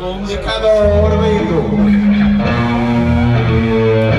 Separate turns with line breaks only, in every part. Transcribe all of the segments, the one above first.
Comunicador veículo. Obrigado,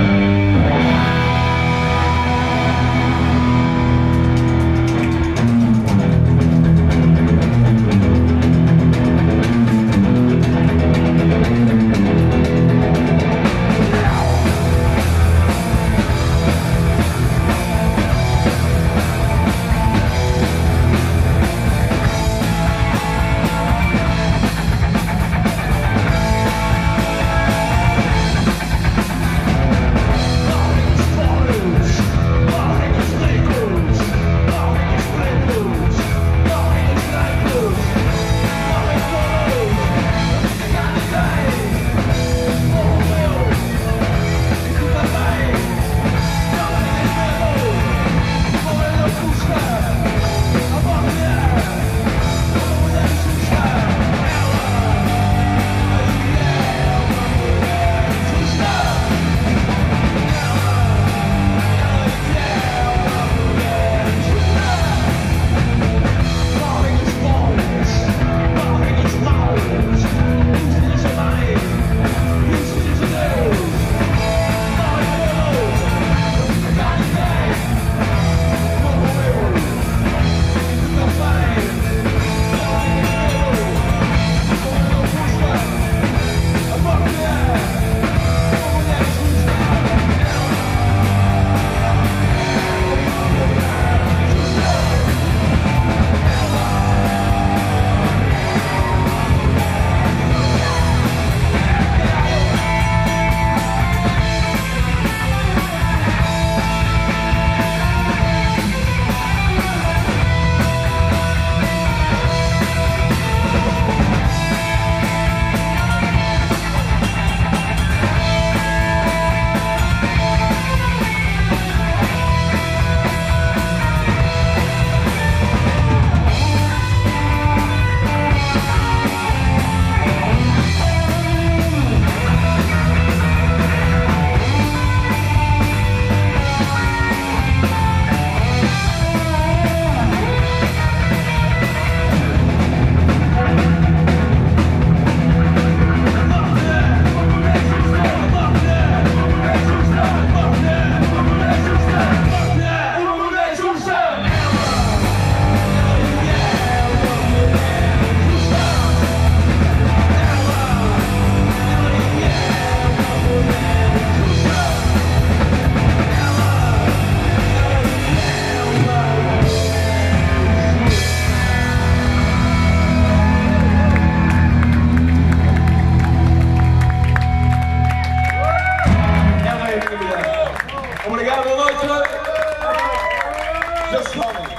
Coming.